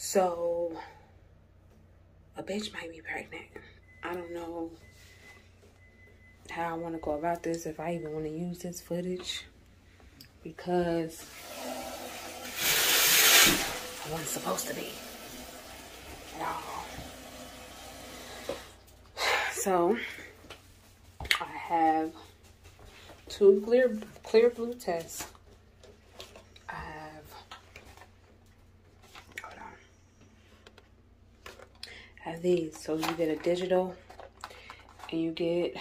So a bitch might be pregnant. I don't know how I want to go about this, if I even want to use this footage. Because I wasn't supposed to be at all. So I have two clear Clearblue tests. I have hold on. I have these. So you get a digital and you get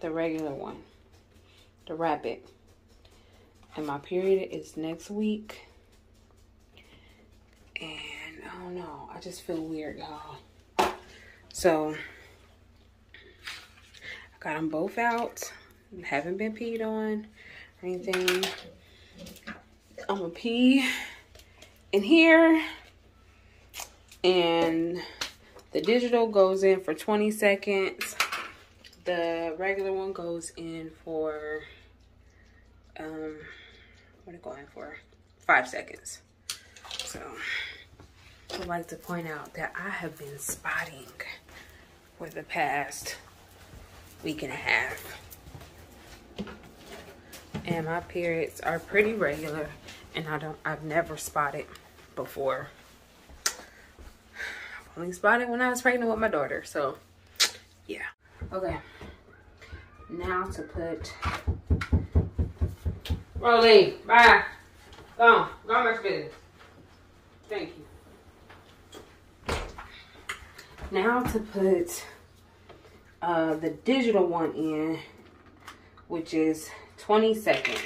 the regular one. The rapid. And my period is next week. And I don't know. I just feel weird, y'all. So I got them both out. Haven't been peed on or anything. I'm gonna pee in here. And the digital goes in for 20 seconds. The regular one goes in for um what are going for? Five seconds. So I would like to point out that I have been spotting for the past week and a half. And my periods are pretty regular and I don't I've never spotted before. I've only spotted when I was pregnant with my daughter. So yeah. Okay. Now to put Rolly, bye. Go on. Go on my business. Thank you. Now to put uh, the digital one in, which is 20 seconds.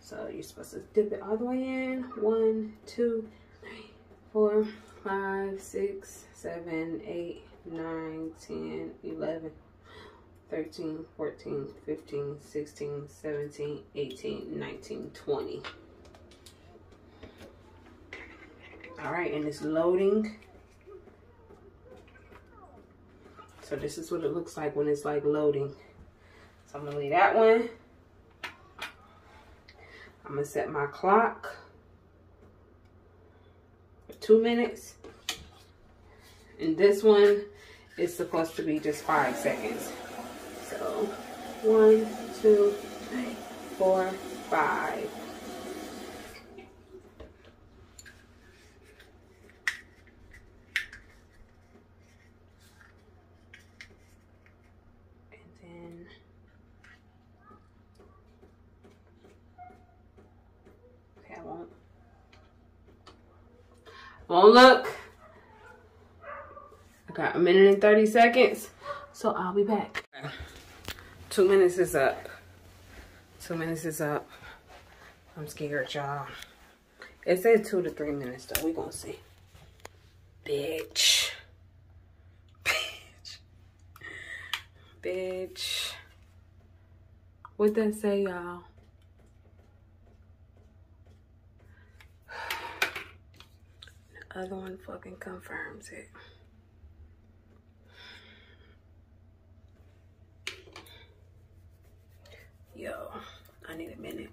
So you're supposed to dip it all the way in. One, two, three, four, five, six, seven, eight, nine, 10, 11, 13, 14, 15, 16, 17, 18, 19, 20. All right, and it's loading. So this is what it looks like when it's like loading. So I'm gonna leave that one. I'm gonna set my clock two minutes. And this one is supposed to be just five seconds. So one, two, three, four, five. And then okay, I won't. Won't look. I got a minute and 30 seconds, so I'll be back. Two minutes is up. Two minutes is up. I'm scared, y'all. It said two to three minutes, though. We gonna see. Bitch. Bitch. Bitch. What that say, y'all? Other one fucking confirms it. Yo, I need a minute.